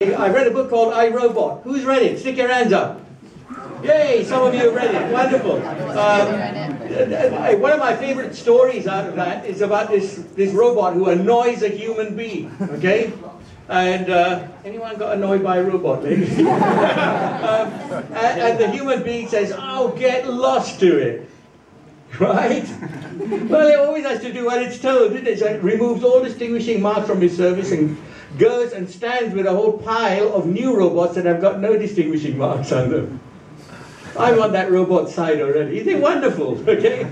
I read a book called I, Robot. Who's read it? Stick your hands up. Yay, some of you have read it. Wonderful. Um, one of my favorite stories out of that is about this, this robot who annoys a human being. Okay? And uh, anyone got annoyed by a robot, um, and, and the human being says, oh, get lost to it. Right? well, it always has to do what it's told, it? So it removes all distinguishing marks from its service and goes and stands with a whole pile of new robots that have got no distinguishing marks on them. I'm on that robot side already. Isn't it wonderful? Okay?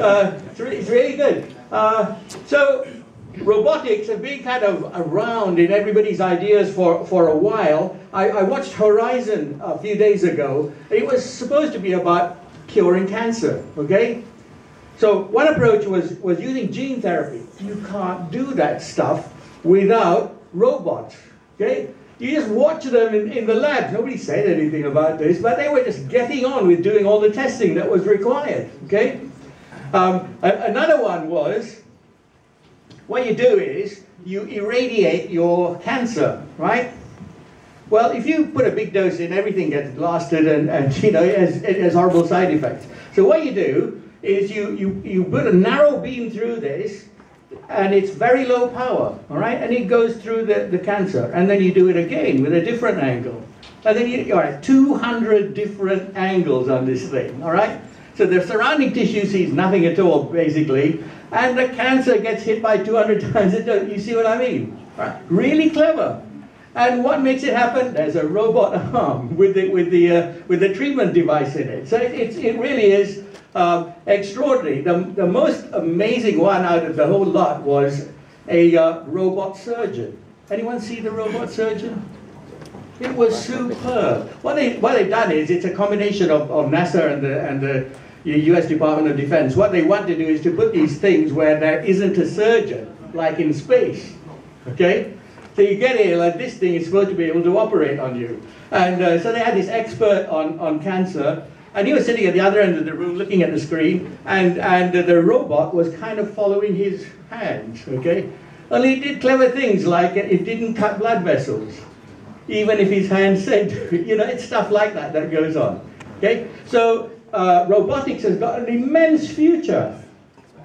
Uh, it's, really, it's, really, good. Uh, so, robotics have been kind of around in everybody's ideas for, for a while. I, I watched Horizon a few days ago. It was supposed to be about curing cancer, okay? So one approach was, was using gene therapy. You can't do that stuff without robots, okay? You just watch them in, in the lab. Nobody said anything about this, but they were just getting on with doing all the testing that was required, okay? Um, another one was, what you do is, you irradiate your cancer, right? Well, if you put a big dose in, everything gets blasted and, and you know, it has, it has horrible side effects. So what you do is you, you, you put a narrow beam through this, and it's very low power, all right? And it goes through the, the cancer. And then you do it again with a different angle. And then you, all right, 200 different angles on this thing, all right? So the surrounding tissue sees nothing at all, basically. And the cancer gets hit by 200 times. It You see what I mean? Right? Really clever. And what makes it happen? There's a robot arm with the, with the, uh, with the treatment device in it. So it, it really is uh, extraordinary. The, the most amazing one out of the whole lot was a uh, robot surgeon. Anyone see the robot surgeon? It was superb. What, they, what they've done is it's a combination of, of NASA and the, and the US Department of Defense. What they want to do is to put these things where there isn't a surgeon, like in space. Okay? So you get here, like this thing is supposed to be able to operate on you. And uh, so they had this expert on, on cancer, and he was sitting at the other end of the room looking at the screen, and, and the robot was kind of following his hands, okay? Only it did clever things like it didn't cut blood vessels, even if his hands said You know, it's stuff like that that goes on, okay? So uh, robotics has got an immense future.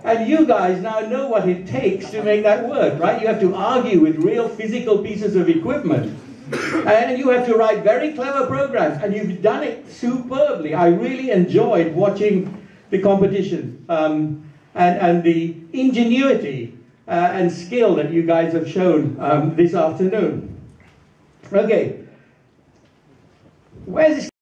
And you guys now know what it takes to make that work, right? You have to argue with real physical pieces of equipment and you have to write very clever programs, and you've done it superbly. I really enjoyed watching the competition um, and, and the ingenuity uh, and skill that you guys have shown um, this afternoon. Okay, where's this?